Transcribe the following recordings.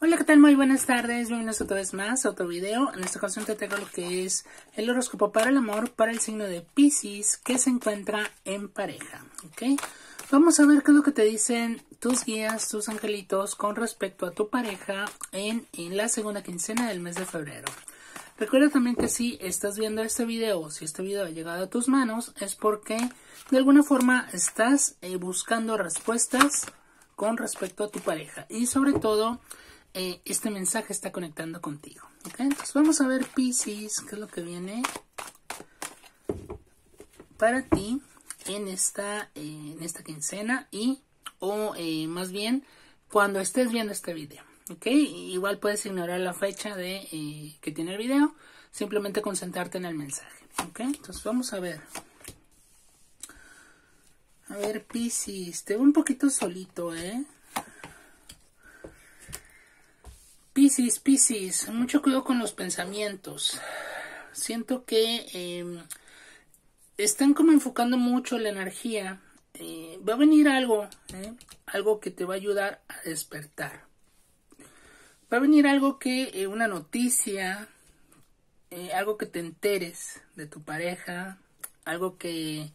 Hola, ¿qué tal? Muy buenas tardes. Bienvenidos otra vez más a otro video. En esta ocasión te traigo lo que es el horóscopo para el amor para el signo de Pisces que se encuentra en pareja. ¿Ok? Vamos a ver qué es lo que te dicen tus guías, tus angelitos con respecto a tu pareja en, en la segunda quincena del mes de febrero. Recuerda también que si estás viendo este video, si este video ha llegado a tus manos, es porque de alguna forma estás eh, buscando respuestas con respecto a tu pareja. Y sobre todo, eh, este mensaje está conectando contigo. Entonces vamos a ver Pisces, qué es lo que viene para ti en esta, eh, en esta quincena y, o más bien, cuando estés viendo este video. ¿ok? Igual puedes ignorar la fecha de eh, que tiene el video, simplemente concentrarte en el mensaje, ¿ok? Entonces vamos a ver. A ver, Pisces, te veo un poquito solito, ¿eh? Pisces, Pisces, mucho cuidado con los pensamientos. Siento que em, están como enfocando mucho la energía. Eh, va a venir algo, ¿eh? algo que te va a ayudar a despertar va a venir algo que, eh, una noticia, algo que te enteres de tu pareja, algo que,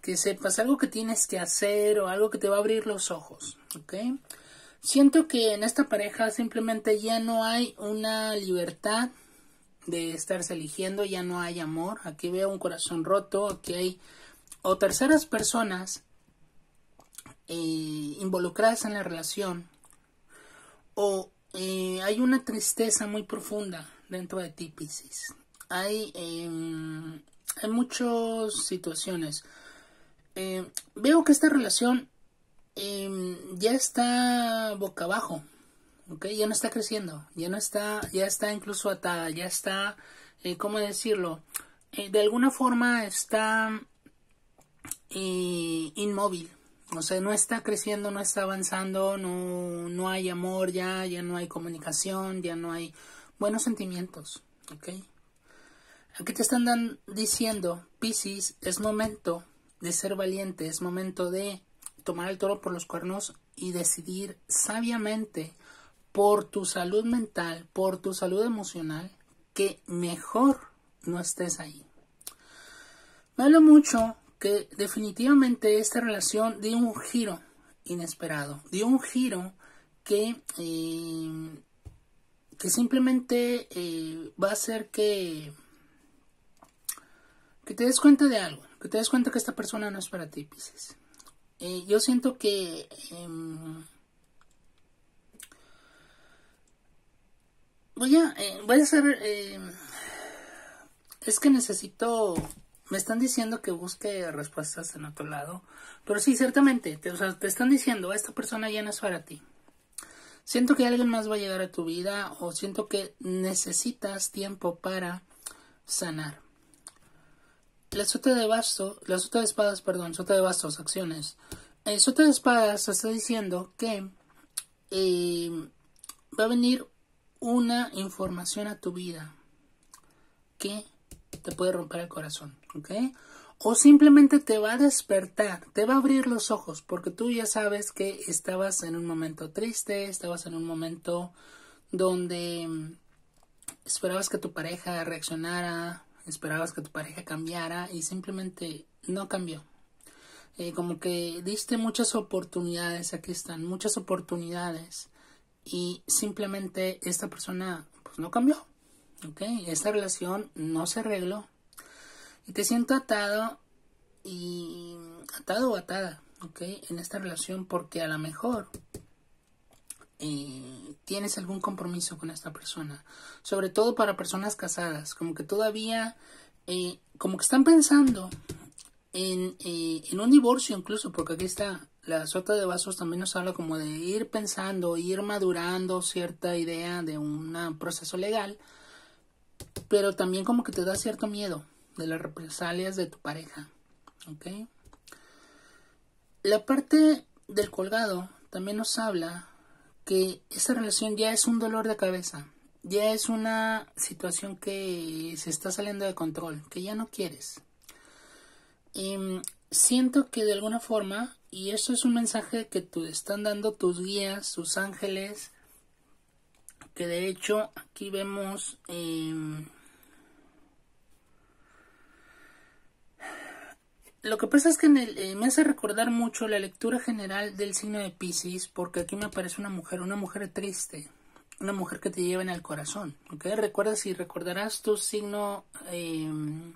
que sepas, algo que tienes que hacer o algo que te va a abrir los ojos, ¿ok? Siento que en esta pareja simplemente ya no hay una libertad de estarse eligiendo, ya no hay amor, aquí veo un corazón roto, aquí hay o terceras personas eh, involucradas en la relación o eh, hay una tristeza muy profunda dentro de ti, Pisces. Hay, em, hay muchas situaciones. Em, veo que esta relación em, ya está boca abajo, ¿okay? Ya no está creciendo, ya no está, ya está incluso atada, ya está, eh, ¿cómo decirlo? Eh, de alguna forma está inmóvil, o sea, no está creciendo, no está avanzando, no, no hay amor ya, ya no hay comunicación, ya no hay buenos sentimientos, ¿ok? Aquí te están diciendo, Pisces, es momento de ser valiente, es momento de tomar el toro por los cuernos y decidir sabiamente por tu salud mental, por tu salud emocional, que mejor no estés ahí. Me habla mucho que definitivamente esta relación dio un giro inesperado, dio un giro que, eh, que simplemente eh, va a hacer que, que te des cuenta de algo, que te des cuenta que esta persona no es para ti, Pisces. Eh, yo siento que em, voy a, voy a hacer, es que necesito me están diciendo que busque respuestas en otro lado. Pero sí, ciertamente, te, te están diciendo, esta persona ya no es para ti. Siento que alguien más va a llegar a tu vida o siento que necesitas tiempo para sanar. La sota de bastos, la sota de espadas, perdón, sota de bastos, acciones. El sota de espadas está diciendo que eh, va a venir una información a tu vida que te puede romper el corazón, ¿ok? O simplemente te va a despertar, te va a abrir los ojos, porque tú ya sabes que estabas en un momento triste, estabas en un momento donde mm, esperabas que tu pareja reaccionara, esperabas que tu pareja cambiara y simplemente no cambió. Eh, como que diste muchas oportunidades, aquí están, muchas oportunidades y simplemente esta persona pues no cambió. ¿ok? Esta relación no se arregló y te siento atado y atado o atada, ¿ok? En esta relación porque a lo mejor eh, tienes algún compromiso con esta persona, sobre todo para personas casadas, como que todavía, eh, como que están pensando en, eh, en un divorcio incluso, porque aquí está la sota de vasos también nos habla como de ir pensando, ir madurando cierta idea de un proceso legal pero también como que te da cierto miedo de las represalias de tu pareja. ¿Ok? La parte del colgado también nos habla que esa relación ya es un dolor de cabeza, ya es una situación que se está saliendo de control, que ya no quieres. Em, siento que de alguna forma, y eso es un mensaje que te están dando tus guías, tus ángeles, que de hecho aquí vemos em, lo que pasa es que eh, me hace recordar mucho la lectura general del signo de Pisces porque aquí me aparece una mujer, una mujer triste, una mujer que te lleva en el corazón, ¿ok? Recuerda si recordarás tu signo, em,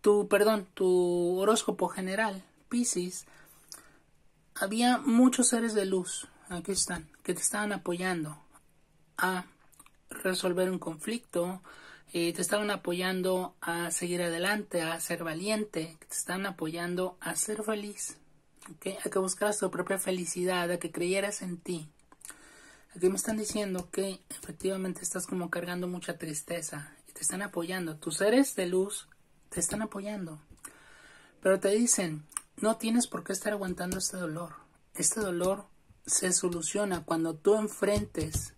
tu, perdón, tu horóscopo general, Pisces, había muchos seres de luz, aquí están, que te estaban apoyando a resolver un conflicto, eh, te estaban apoyando a seguir adelante, a ser valiente, te están apoyando a ser feliz, a que buscaras tu propia felicidad, a que creyeras en ti. Aquí me están diciendo que efectivamente estás como cargando mucha tristeza y te están apoyando. Tus seres de luz te están apoyando. Pero te dicen, no tienes por qué estar aguantando este dolor. Este dolor se soluciona cuando tú enfrentes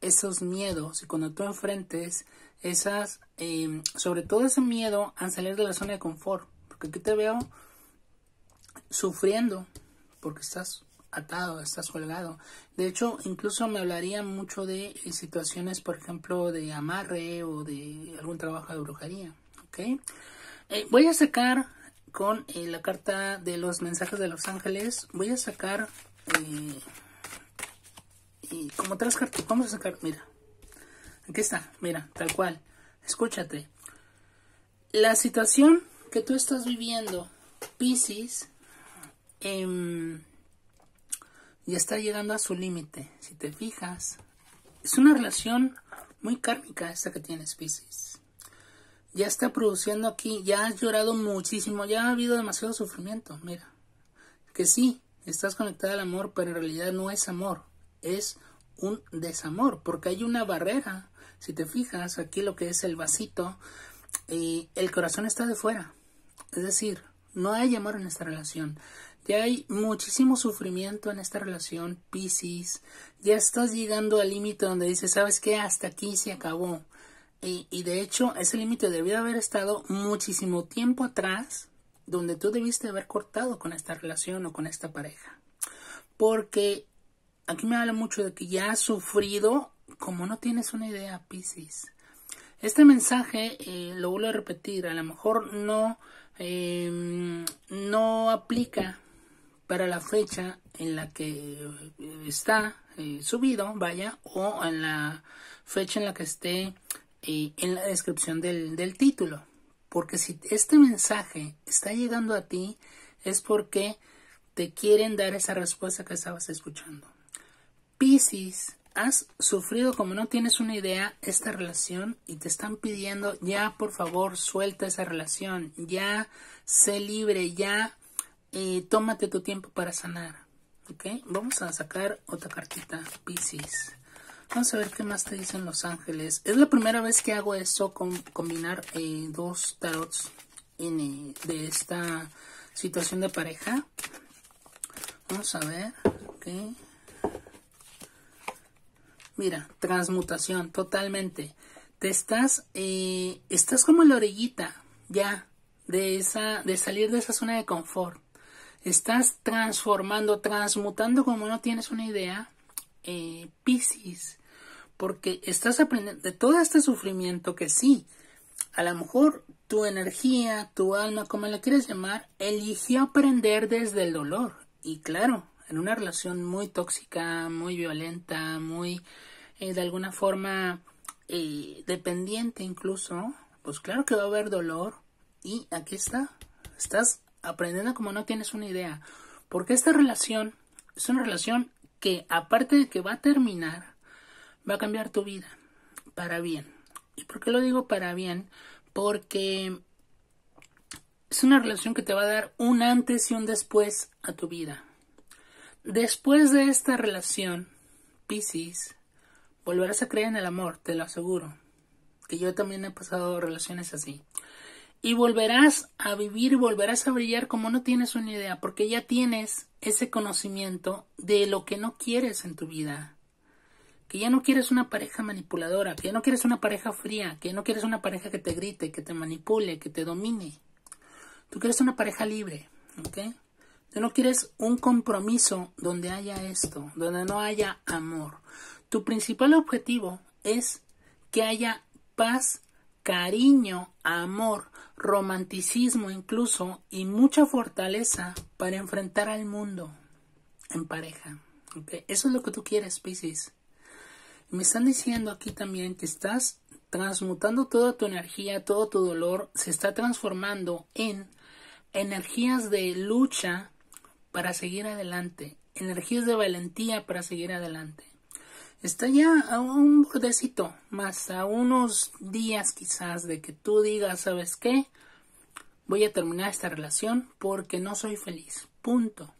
esos miedos y cuando tú enfrentes esas, em, sobre todo ese miedo a salir de la zona de confort. Porque aquí te veo sufriendo porque estás atado, estás colgado. De hecho, incluso me hablaría mucho de situaciones, por ejemplo, de amarre o de algún trabajo de brujería. ¿okay? Eh, voy a sacar con eh, la carta de los mensajes de los ángeles, voy a sacar eh, y como tres cartas. Vamos a sacar, mira, aquí está, mira, tal cual. Escúchate. La situación que tú estás viviendo, Pisces, eh, y está llegando a su límite. Si te fijas, es una relación muy kármica esta que tienes, Pisces. Ya está produciendo aquí, ya has llorado muchísimo, ya ha habido demasiado sufrimiento. Mira, que sí, estás conectada al amor, pero en realidad no es amor, es un desamor, porque hay una barrera. Si te fijas, aquí lo que es el vasito, eh, el corazón está de fuera. Es decir, no hay amor en esta relación. Ya hay muchísimo sufrimiento en esta relación, Pisces. Ya estás llegando al límite donde dices, ¿sabes qué? Hasta aquí se acabó. Y, y de hecho, ese límite debió haber estado muchísimo tiempo atrás, donde tú debiste haber cortado con esta relación o con esta pareja. Porque aquí me habla mucho de que ya has sufrido como no tienes una idea, Pisces. Este mensaje, eh, lo vuelvo a repetir, a lo mejor no, eh, no aplica para la fecha en la que eh, está eh, subido, vaya, o en la fecha en la que esté en la descripción del, del título. Porque si este mensaje está llegando a ti, es porque te quieren dar esa respuesta que estabas escuchando. Piscis, has sufrido como no tienes una idea esta relación y te están pidiendo ya por favor suelta esa relación, ya sé libre, ya eh, tómate tu tiempo para sanar. ¿Ok? Vamos a sacar otra cartita, Pisces. Vamos a ver qué más te dicen los ángeles. Es la primera vez que hago eso, con, combinar eh, dos tarots en, eh, de esta situación de pareja. Vamos a ver. ¿ok? Mira, transmutación, totalmente. Te estás, eh, estás como la orillita, ya, de esa, de salir de esa zona de confort estás transformando, transmutando como no tienes una idea, eh, Pisces, porque estás aprendiendo de todo este sufrimiento que sí, a lo mejor tu energía, tu alma, como la quieres llamar, eligió aprender desde el dolor. Y claro, en una relación muy tóxica, muy violenta, muy eh, de alguna forma eh, dependiente incluso, pues claro que va a haber dolor. Y aquí está, estás aprendiendo como no tienes una idea. Porque esta relación es una relación que aparte de que va a terminar, va a cambiar tu vida para bien. ¿Y por qué lo digo para bien? Porque es una relación que te va a dar un antes y un después a tu vida. Después de esta relación, Pisces, volverás a creer en el amor, te lo aseguro. Que yo también he pasado relaciones así y volverás a vivir, volverás a brillar como no tienes una idea, porque ya tienes ese conocimiento de lo que no quieres en tu vida. Que ya no quieres una pareja manipuladora, que ya no quieres una pareja fría, que ya no quieres una pareja que te grite, que te manipule, que te domine. Tú quieres una pareja libre, ¿ok? Tú no quieres un compromiso donde haya esto, donde no haya amor. Tu principal objetivo es que haya paz, cariño, amor, romanticismo incluso y mucha fortaleza para enfrentar al mundo en pareja. Eso es lo que tú quieres, Pisces. Me están diciendo aquí también que estás transmutando toda tu energía, todo tu dolor, se está transformando en energías de lucha para seguir adelante, energías de valentía para seguir adelante. Está ya a un bordecito más, a unos días quizás de que tú digas, ¿sabes qué? Voy a terminar esta relación porque no soy feliz. Punto.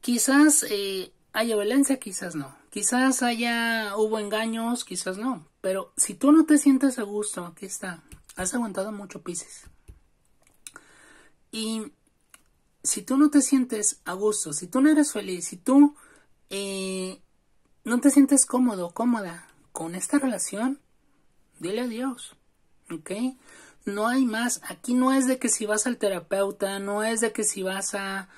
Quizás eh, haya violencia, quizás no. Quizás haya, hubo engaños, quizás no. Pero si tú no te sientes a gusto, aquí está. Has aguantado mucho Pisces. Y si tú no te sientes a gusto, si tú no eres feliz, si tú eh, no te sientes cómodo, cómoda con esta relación, dile adiós. ¿Ok? No hay más. Aquí no es de que si vas al terapeuta, no es de que si vas a,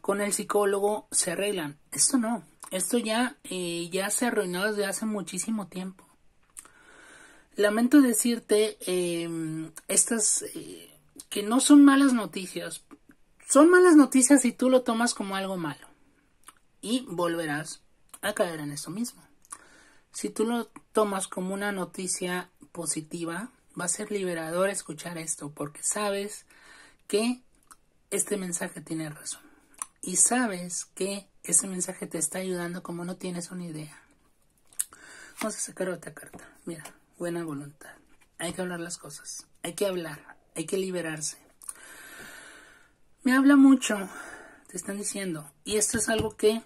con el psicólogo se arreglan. Esto no. Esto ya, eh, ya se arruinó desde hace muchísimo tiempo. Lamento decirte em, estas eh, que no son malas noticias. Son malas noticias si tú lo tomas como algo malo. Y volverás a caer en eso mismo. Si tú lo tomas como una noticia positiva, va a ser liberador escuchar esto porque sabes que este mensaje tiene razón. Y sabes que ese mensaje te está ayudando como no tienes una idea. Vamos a sacar otra carta. Mira, buena voluntad. Hay que hablar las cosas. Hay que hablar. Hay que liberarse. Me habla mucho. Te están diciendo. Y esto es algo que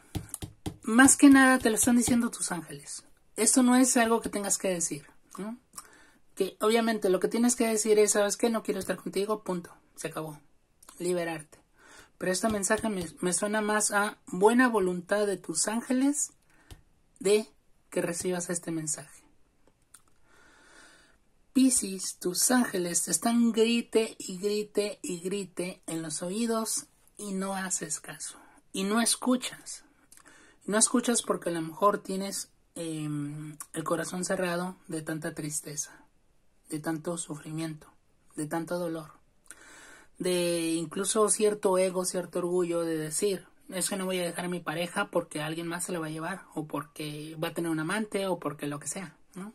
más que nada te lo están diciendo tus ángeles. Esto no es algo que tengas que decir. Que obviamente lo que tienes que decir es, ¿sabes qué? No quiero estar contigo, punto. Se acabó. Liberarte. Pero este mensaje me, suena más a buena voluntad de tus ángeles de que recibas este mensaje. Piscis, tus ángeles te están grite y grite y grite en los oídos y no haces caso. Y no escuchas. No escuchas porque a lo mejor tienes em, el corazón cerrado de tanta tristeza, de tanto sufrimiento, de tanto dolor de incluso cierto ego, cierto orgullo de decir, es que no voy a dejar a mi pareja porque alguien más se la va a llevar, o porque va a tener un amante, o porque lo que sea, ¿no?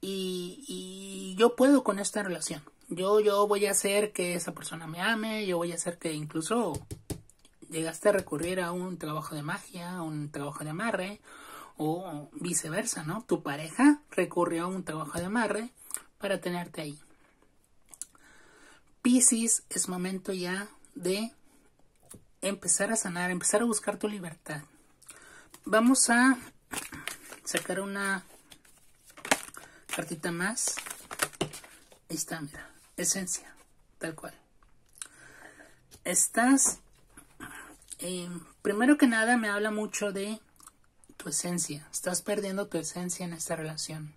Y, y yo puedo con esta relación. Yo, yo voy a hacer que esa persona me ame, yo voy a hacer que incluso llegaste a recurrir a un trabajo de magia, a un trabajo de amarre, o viceversa, ¿no? Tu pareja recurrió a un trabajo de amarre para tenerte ahí. Piscis es momento ya de empezar a sanar, empezar a buscar tu libertad. Vamos a sacar una cartita más. Ahí está, mira, esencia, tal cual. Estás, eh, primero que nada me habla mucho de tu esencia. Estás perdiendo tu esencia en esta relación.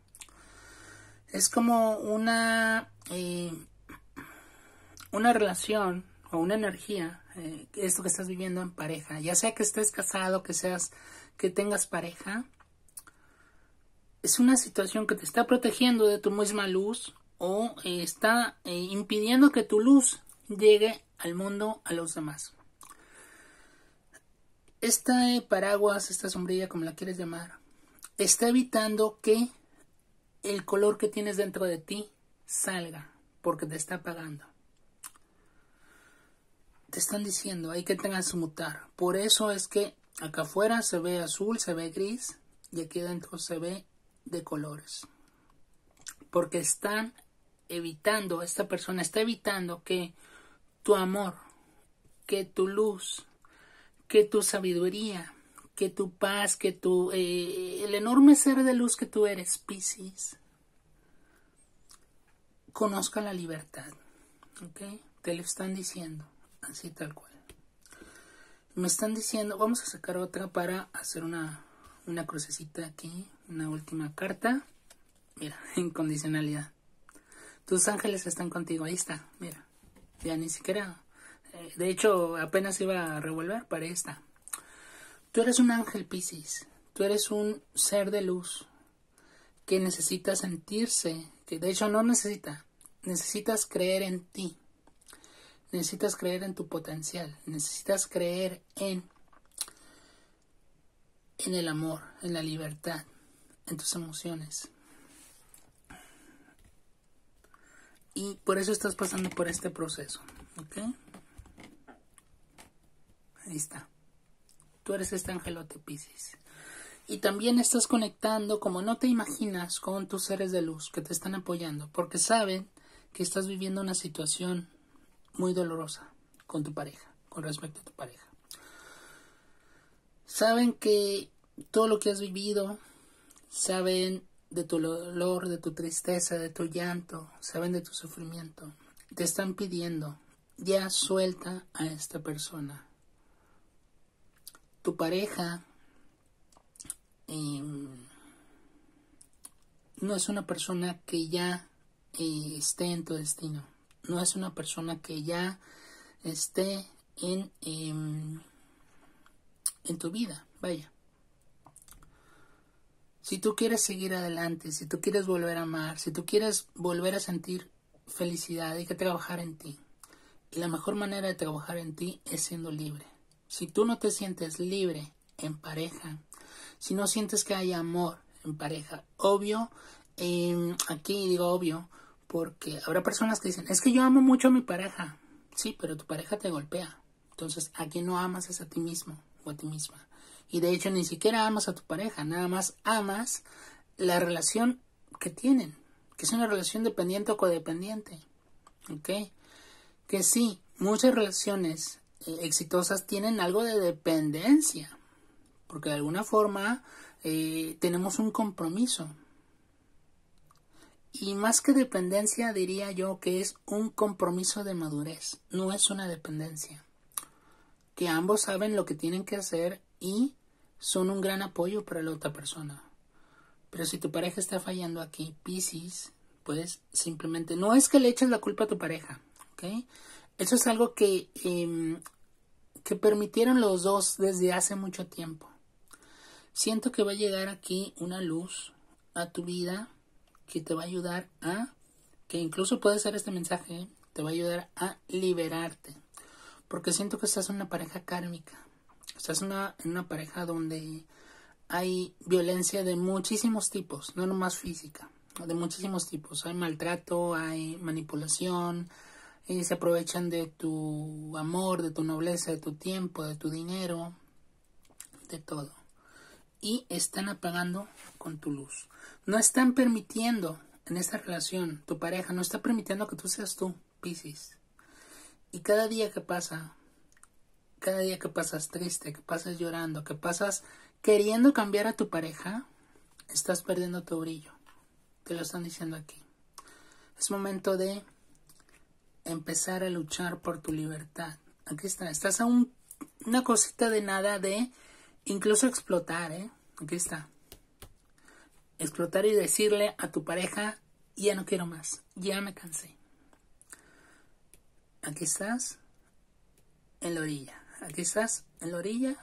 Es como una... Eh, una relación o una energía, eh, esto que estás viviendo en pareja, ya sea que estés casado, que seas, que tengas pareja, es una situación que te está protegiendo de tu misma luz o está impidiendo que tu luz llegue al mundo, a los demás. Esta paraguas, esta sombrilla, como la quieres llamar, está evitando que el color que tienes dentro de ti salga porque te está apagando te están diciendo, hay que tengas que mutar. Por eso es que acá afuera se ve azul, se ve gris y aquí adentro se ve de colores. Porque están evitando, esta persona está evitando que tu amor, que tu luz, que tu sabiduría, que tu paz, que tu eh, el enorme ser de luz que tú eres, Piscis, conozca la libertad. ¿Ok? Te lo están diciendo así tal cual. Me están diciendo, vamos a sacar otra para hacer una, una crucecita aquí, una última carta. Mira, incondicionalidad. Tus ángeles están contigo, ahí está, mira. Ya ni siquiera, de hecho apenas iba a revolver para esta. Tú eres un ángel Piscis, tú eres un ser de luz que necesita sentirse, que de hecho no necesita, necesitas creer en ti, necesitas creer en tu potencial, necesitas creer en en el amor, en la libertad, en tus emociones. Y por eso estás pasando por este proceso, ¿ok? Ahí está. Tú eres este angelote Pisces. Y también estás conectando, como no te imaginas, con tus seres de luz que te están apoyando, porque saben que estás viviendo una situación muy dolorosa con tu pareja, con respecto a tu pareja. Saben que todo lo que has vivido, saben de tu dolor, de tu tristeza, de tu llanto, saben de tu sufrimiento. Te están pidiendo, ya suelta a esta persona. Tu pareja em, no es una persona que ya eh, esté en tu destino. No es una persona que ya esté en, em, en tu vida. Vaya. Si tú quieres seguir adelante, si tú quieres volver a amar, si tú quieres volver a sentir felicidad, hay que trabajar en ti. Y la mejor manera de trabajar en ti es siendo libre. Si tú no te sientes libre en pareja, si no sientes que hay amor en pareja, obvio, em, aquí digo obvio, porque habrá personas que dicen, es que yo amo mucho a mi pareja. Sí, pero tu pareja te golpea. Entonces, a quien no amas es a ti mismo o a ti misma. Y de hecho ni siquiera amas a tu pareja, nada más amas la relación que tienen, que es una relación dependiente o codependiente. ¿Ok? Que sí, muchas relaciones exitosas tienen algo de dependencia, porque de alguna forma eh, tenemos un compromiso. Y más que dependencia diría yo que es un compromiso de madurez, no es una dependencia. Que ambos saben lo que tienen que hacer y son un gran apoyo para la otra persona. Pero si tu pareja está fallando aquí, Piscis, pues simplemente no es que le eches la culpa a tu pareja, ¿ok? Eso es algo que, em, que permitieron los dos desde hace mucho tiempo. Siento que va a llegar aquí una luz a tu vida que te va a ayudar a, que incluso puede ser este mensaje, te va a ayudar a liberarte. Porque siento que estás en una pareja kármica. Estás en una, una pareja donde hay violencia de muchísimos tipos, no nomás física, de muchísimos tipos. Hay maltrato, hay manipulación, y se aprovechan de tu amor, de tu nobleza, de tu tiempo, de tu dinero, de todo. Y están apagando con tu luz. No están permitiendo en esta relación, tu pareja no está permitiendo que tú seas tú, Piscis. Y cada día que pasa, cada día que pasas triste, que pasas llorando, que pasas queriendo cambiar a tu pareja, estás perdiendo tu brillo. Te lo están diciendo aquí. Es momento de empezar a luchar por tu libertad. Aquí está. Estás a una cosita de nada de incluso explotar, ¿eh? Aquí está. Explotar y decirle a tu pareja, ya no quiero más, ya me cansé. Aquí estás en la orilla. Aquí estás en la orilla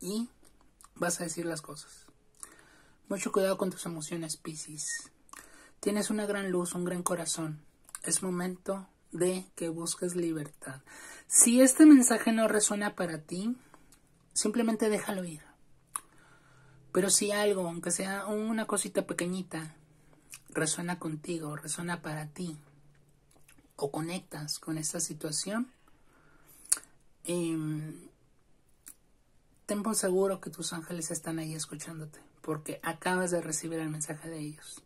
y vas a decir las cosas. Mucho cuidado con tus emociones, Piscis. Tienes una gran luz, un gran corazón. Es momento de que busques libertad. Si este mensaje no resuena para ti, simplemente déjalo ir. Pero si algo, aunque sea una cosita pequeñita, resuena contigo, resuena para ti, o conectas con esta situación, Em, ten por seguro que tus ángeles están ahí escuchándote, porque acabas de recibir el mensaje de ellos.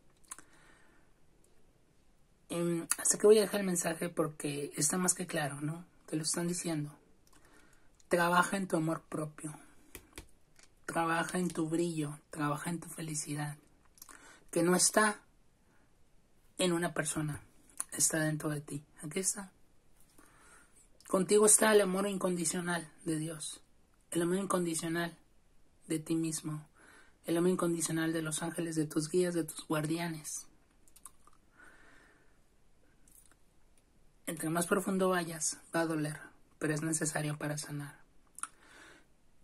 Eh, así que voy a dejar el mensaje porque está más que claro, ¿no? Te lo están diciendo. Trabaja en tu amor propio. Trabaja en tu brillo. Trabaja en tu felicidad. Que no está en una persona. Está dentro de ti. Aquí está. Contigo está el amor incondicional de Dios, el amor incondicional de ti mismo, el amor incondicional de los ángeles, de tus guías, de tus guardianes. Entre más profundo vayas, va a doler, pero es necesario para sanar.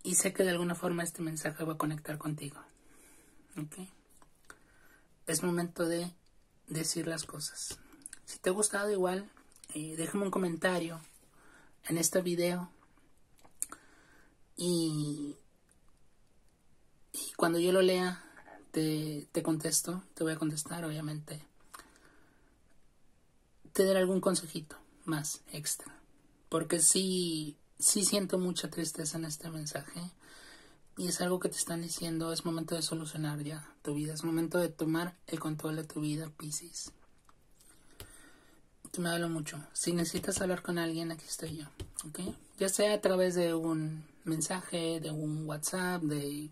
y sé que de alguna forma este mensaje va a conectar contigo. ¿Ok? Es momento de decir las cosas. Si te ha gustado igual, eh, déjame un comentario en este video y, y cuando yo lo lea te, te contesto, te voy a contestar obviamente. Te daré algún consejito más extra. Porque sí, sí siento mucha tristeza en este mensaje. Y es algo que te están diciendo, es momento de solucionar ya tu vida, es momento de tomar el control de tu vida, Pisces. me hablo mucho. Si necesitas hablar con alguien, aquí estoy yo, ¿ok? Ya sea a través de un mensaje, de un WhatsApp, de,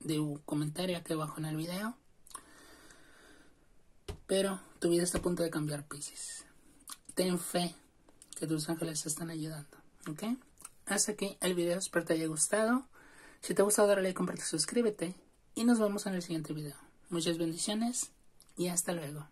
de un comentario aquí abajo en el video. Pero tu vida está a punto de cambiar, Pisces. Ten fe que tus ángeles te están ayudando, ¿ok? Hasta que el video espero te haya gustado. Si te ha gustado, dale like, comparte, suscríbete y nos vemos en el siguiente video. Muchas bendiciones y hasta luego.